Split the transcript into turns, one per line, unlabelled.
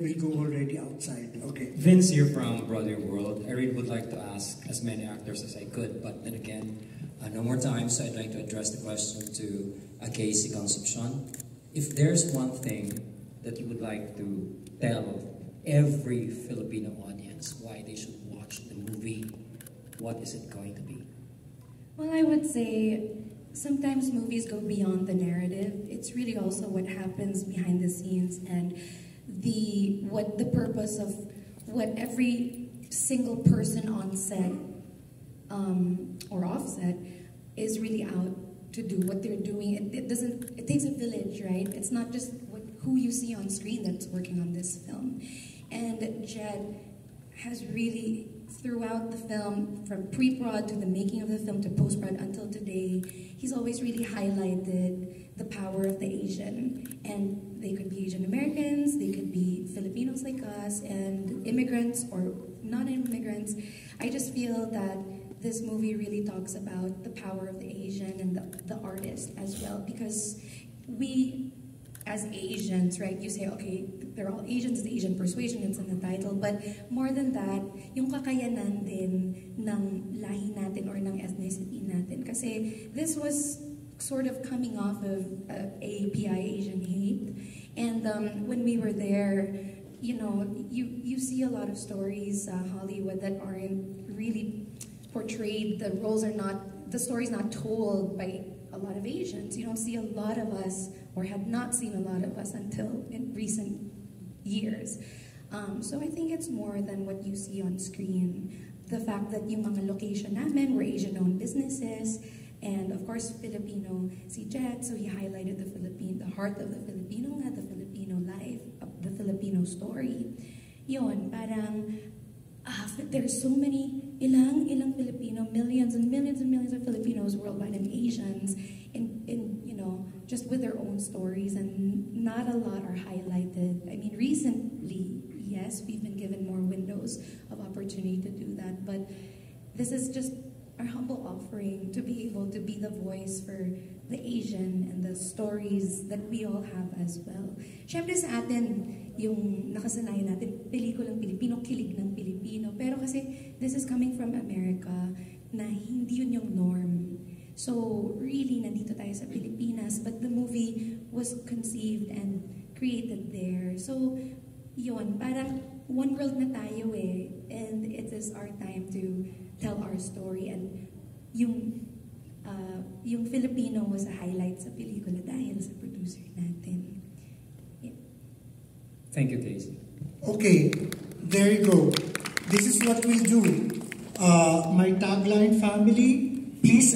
will go already outside. Okay.
Vince here from Broadway World. I really would like to ask as many actors as I could, but then again, uh, no more time, so I'd like to address the question to uh, KC Concepcion. If there's one thing that you would like to tell every Filipino audience why they should watch the movie, what is it going to be?
Well, I would say sometimes movies go beyond the narrative. It's really also what happens behind the scenes and the what the purpose of what every single person on set um, or offset is really out to do what they're doing. It, it, doesn't. It takes a village, right? It's not just what, who you see on screen that's working on this film. And Jhett has really, throughout the film, from pre-prod to the making of the film to post-prod until today, he's always really highlighted the power of the Asian. And they could be Asian Americans, they could be Filipinos like us, and immigrants or non-immigrants. I just feel that this movie really talks about the power of the Asian and the, the artist as well, because we, as Asians, right, you say, okay, they're all Asians, the Asian persuasion, it's in the title, but more than that, yung kakayanan din ng lahi natin or ng ethnicity natin. Kasi this was sort of coming off of uh, AAPI Asian hate. And um, when we were there, you know, you, you see a lot of stories, uh, Hollywood, that aren't really portrayed. The roles are not, the story's not told by a lot of Asians. You don't see a lot of us, or have not seen a lot of us until in recent years. Um, so I think it's more than what you see on screen. The fact that yung mga location namin were Asian-owned businesses, and of course, Filipino si Jhett, so he highlighted the Philippine, the heart of the Filipino the Filipino life, the Filipino story. Yon, parang, ah, there's so many, ilang, ilang Filipino, millions and millions and millions of Filipinos worldwide and Asians, in, in, you know, just with their own stories, and not a lot are highlighted. I mean, recently, yes, we've been given more windows of opportunity to do that, but this is just our humble offering to be able to be the voice for the Asian and the stories that we all have as well. Siyempre sa atin, yung nakasanayan natin, pelikulang Pilipino, kilig ng Pilipino. Pero kasi this is coming from America na hindi yun yung norm. So really, nandito tayo sa Pilipinas, but the movie was conceived and created there. So yun, parang one world na tayo eh. And it is our time to tell our story and yung uh, yung Filipino was a highlight sa pelikula dahil sa producer natin. Yeah.
Thank you, KC.
Okay, there you go. This is what we'll do. Uh, my tagline family, please